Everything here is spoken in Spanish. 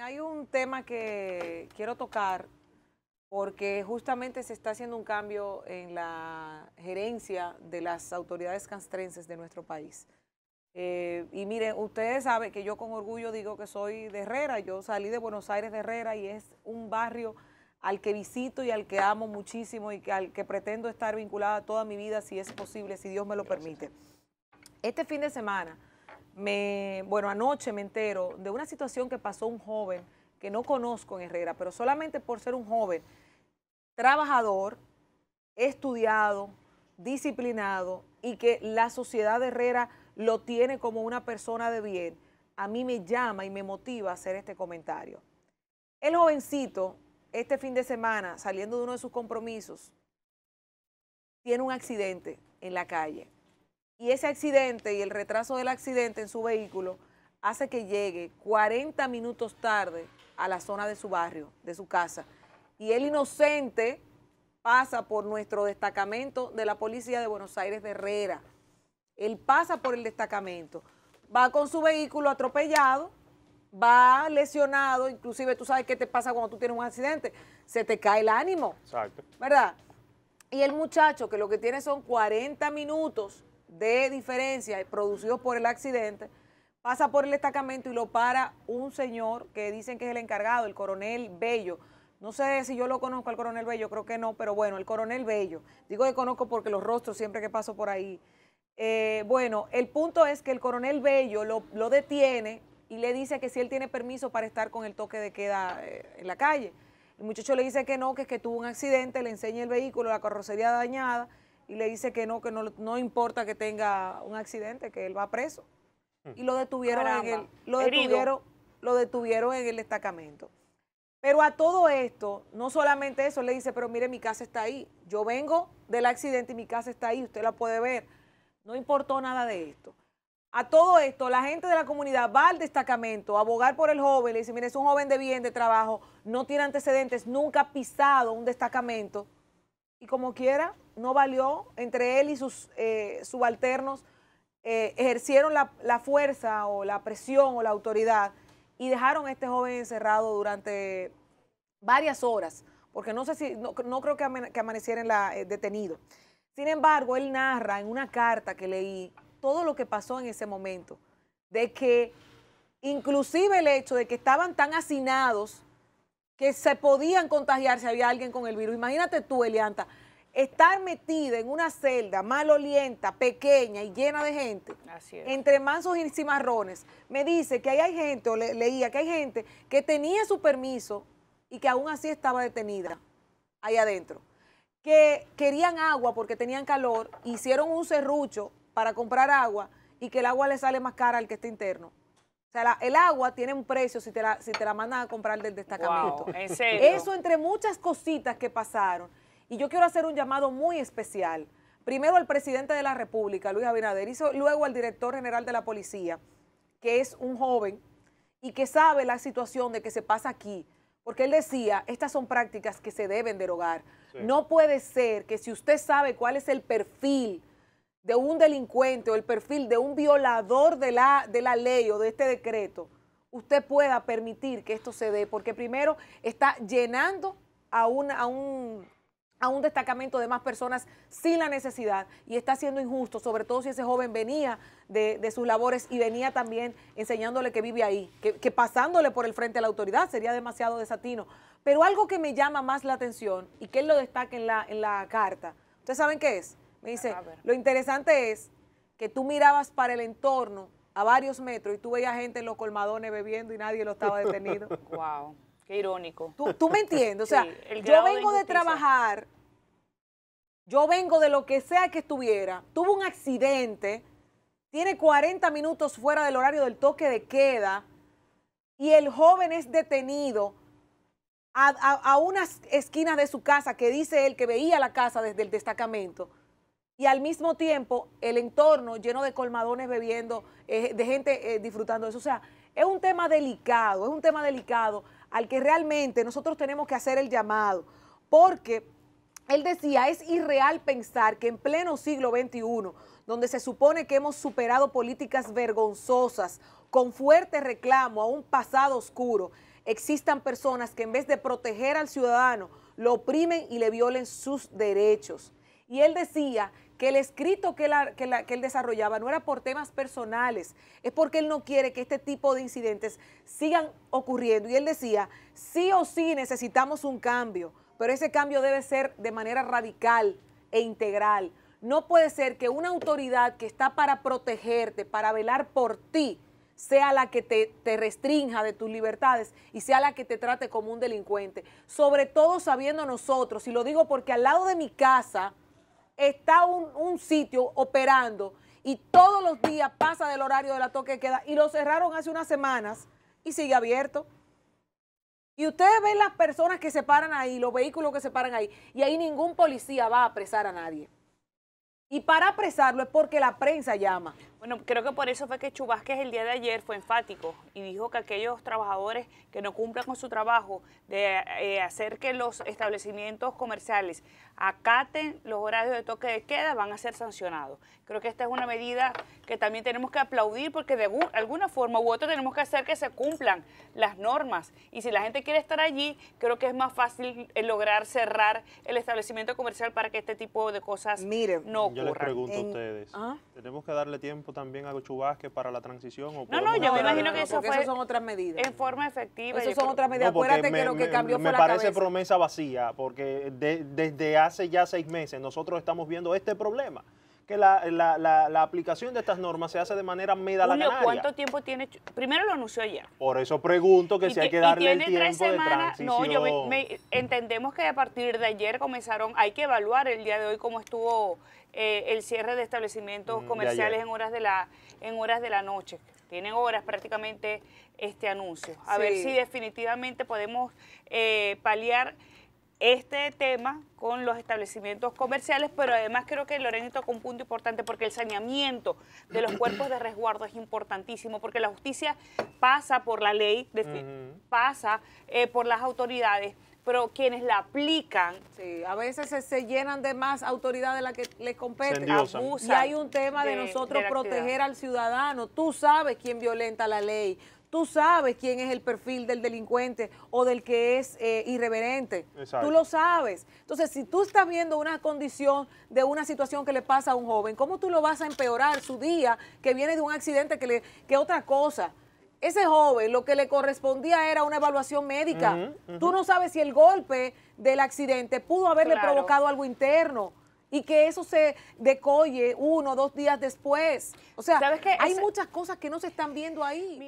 hay un tema que quiero tocar porque justamente se está haciendo un cambio en la gerencia de las autoridades castrenses de nuestro país. Eh, y miren, ustedes saben que yo con orgullo digo que soy de Herrera, yo salí de Buenos Aires de Herrera y es un barrio al que visito y al que amo muchísimo y que, al que pretendo estar vinculada toda mi vida si es posible, si Dios me lo permite. Este fin de semana, me, bueno, anoche me entero de una situación que pasó un joven que no conozco en Herrera, pero solamente por ser un joven trabajador, estudiado, disciplinado y que la sociedad de Herrera lo tiene como una persona de bien, a mí me llama y me motiva a hacer este comentario. El jovencito, este fin de semana, saliendo de uno de sus compromisos, tiene un accidente en la calle. Y ese accidente y el retraso del accidente en su vehículo hace que llegue 40 minutos tarde a la zona de su barrio, de su casa. Y el inocente pasa por nuestro destacamento de la Policía de Buenos Aires de Herrera. Él pasa por el destacamento, va con su vehículo atropellado, va lesionado, inclusive tú sabes qué te pasa cuando tú tienes un accidente, se te cae el ánimo. Exacto. ¿Verdad? Y el muchacho que lo que tiene son 40 minutos de diferencia producidos por el accidente, pasa por el destacamento y lo para un señor que dicen que es el encargado, el coronel Bello. No sé si yo lo conozco al coronel Bello, creo que no, pero bueno, el coronel Bello. Digo que conozco porque los rostros siempre que paso por ahí. Eh, bueno, el punto es que el coronel Bello lo, lo, detiene y le dice que si él tiene permiso para estar con el toque de queda eh, en la calle. El muchacho le dice que no, que es que tuvo un accidente, le enseña el vehículo, la carrocería dañada y le dice que no, que no, no importa que tenga un accidente, que él va preso. Y lo detuvieron en el, lo detuvieron, lo detuvieron en el destacamento. Pero a todo esto, no solamente eso, le dice, pero mire, mi casa está ahí. Yo vengo del accidente y mi casa está ahí, usted la puede ver. No importó nada de esto. A todo esto, la gente de la comunidad va al destacamento a abogar por el joven, le dice, mire, es un joven de bien, de trabajo, no tiene antecedentes, nunca ha pisado un destacamento y como quiera, no valió. Entre él y sus eh, subalternos eh, ejercieron la, fuerza o la presión o la autoridad y dejaron a este joven encerrado durante varias horas, porque no sé si, no, creo que, que amaneciera en la, eh, detenido. Sin embargo, él narra en una carta que leí todo lo que pasó en ese momento, de que inclusive el hecho de que estaban tan hacinados que se podían contagiar si había alguien con el virus. Imagínate tú, Elianta, estar metida en una celda malolienta, pequeña y llena de gente, entre mansos y cimarrones, me dice que ahí hay gente, o leía que hay gente que tenía su permiso y que aún así estaba detenida ahí adentro, que querían agua porque tenían calor, hicieron un serrucho para comprar agua y que el agua le sale más cara al que está interno. O sea, el agua tiene un precio si te la, si te la mandan a comprar del destacamento. Eso entre muchas cositas que pasaron. Y yo quiero hacer un llamado muy especial. Primero al presidente de la República, Luis Abinader, y luego al director general de la policía, que es un joven y que sabe la situación de que se pasa aquí. Porque él decía, estas son prácticas que se deben derogar. No puede ser que si usted sabe cuál es el perfil de un delincuente o el perfil de un violador de la, de la ley o de este decreto, usted pueda permitir que esto se dé, porque primero está llenando a, un, a, un, a un destacamento de más personas sin la necesidad y está siendo injusto, sobre todo si ese joven venía de, sus labores y venía también enseñándole que vive ahí, que, que, pasándole por el frente a la autoridad sería demasiado desatino. Pero algo que me llama más la atención y que él lo destaca en la, en la carta, ¿ustedes saben qué es? Me dice, lo interesante es que tú mirabas para el entorno a varios metros y tú veías gente en los colmadones bebiendo y nadie lo estaba detenido. wow, qué irónico. Tú, me entiendes, o sea, yo vengo de, trabajar, yo vengo de lo que sea que estuviera, tuvo un accidente, tiene 40 minutos fuera del horario del toque de queda y el joven es detenido a, a unas esquinas de su casa que dice él que veía la casa desde el destacamento y al mismo tiempo el entorno lleno de colmadones bebiendo, eh, de gente eh, disfrutando de eso. O sea, es un tema delicado, es un tema delicado al que realmente nosotros tenemos que hacer el llamado, porque él decía, es irreal pensar que en pleno siglo XXI, donde se supone que hemos superado políticas vergonzosas, con fuerte reclamo a un pasado oscuro, existan personas que en vez de proteger al ciudadano, lo oprimen y le violen sus derechos. Y él decía que el escrito que, que, él desarrollaba no era por temas personales, es porque él no quiere que este tipo de incidentes sigan ocurriendo. Y él decía, sí o sí necesitamos un cambio, pero ese cambio debe ser de manera radical e integral. No puede ser que una autoridad que está para protegerte, para velar por ti, sea la que te, te, restrinja de tus libertades y sea la que te trate como un delincuente. Sobre todo sabiendo nosotros, y lo digo porque al lado de mi casa, está un, sitio operando y todos los días pasa del horario de la toque queda y lo cerraron hace unas semanas y sigue abierto. Y ustedes ven las personas que se paran ahí, los vehículos que se paran ahí, y ahí ningún policía va a apresar a nadie. Y para apresarlo es porque la prensa llama. Bueno, creo que por eso fue que Chubásquez el día de ayer fue enfático y dijo que aquellos trabajadores que no cumplan con su trabajo de eh, hacer que los establecimientos comerciales acaten los horarios de toque de queda van a ser sancionados. Creo que esta es una medida que también tenemos que aplaudir porque de alguna forma u otra tenemos que hacer que se cumplan las normas. Y si la gente quiere estar allí, creo que es más fácil eh, lograr cerrar el establecimiento comercial para que este tipo de cosas no ocurran. Yo les pregunto a ustedes, ¿Ah? ¿tenemos que darle tiempo también a Chubasque para la transición? O no, no, yo me imagino que eso fue son otras medidas. En forma efectiva. Eso son otras medidas. Acuérdate que lo que cambió fue la Me parece promesa vacía, porque desde hace ya seis meses nosotros estamos viendo este problema que la, la, la, aplicación de estas normas se hace de manera medalaganaria. ¿cuánto tiempo tiene? Primero lo anunció ayer. Por eso pregunto que si hay que darle el tiempo de transición. No, yo entendemos que a partir de ayer comenzaron, hay que evaluar el día de hoy cómo estuvo eh, el cierre de establecimientos mm, comerciales en horas de la en horas de la noche. Tienen horas prácticamente este anuncio. A ver si definitivamente podemos eh, paliar este tema con los establecimientos comerciales, pero además creo que Lorena tocó un punto importante porque el saneamiento de los cuerpos de resguardo es importantísimo, porque la justicia pasa por la ley, pasa eh, por las autoridades, pero quienes la aplican... Sí, a veces se, llenan de más autoridad de la que les compete. Y hay un tema de, nosotros proteger al ciudadano. Tú sabes quién violenta la ley tú sabes quién es el perfil del delincuente o del que es eh, irreverente. Tú lo sabes. Entonces, si tú estás viendo una condición de una situación que le pasa a un joven, ¿cómo tú lo vas a empeorar su día que viene de un accidente que, le, que otra cosa? Ese joven lo que le correspondía era una evaluación médica. Tú no sabes si el golpe del accidente pudo haberle provocado algo interno y que eso se decoye uno o dos días después. O sea, hay muchas cosas que no se están viendo ahí.